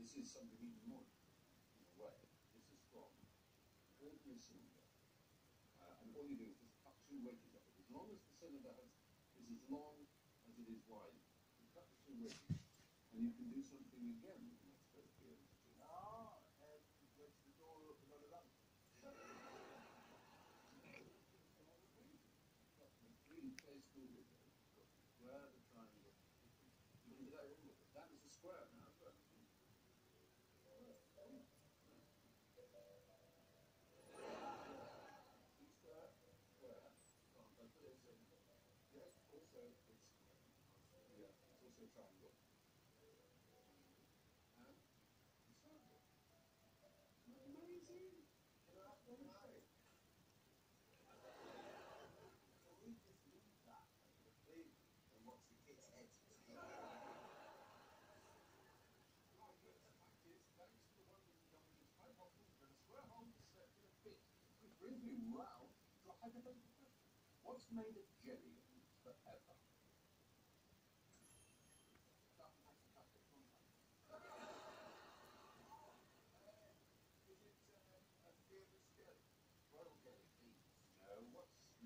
This is something even more in a way. This is from ordinary cylinder. Uh, and all you do is just cut two wedges of. As long as the cylinder has, is as long as it is wide, you cut the two wedges, and you can do something again with an expert appearance. Ah, and wedge the door up another level. Really play school with it. Square the triangle. You can do that all of it. That is a square now. as well. See square, square. Oh, but it's a- Yes, also it's square. Yeah, it's also triangle. And circle. Isn't that amazing? Can I, can I, can we just leave that as the thing and watch the kids' heads explode? Oh, yes, the fact is, thanks to the work of the government's hypothesis that a square hole is circular fit, which brings me round to a hypothetical question. What's made of jelly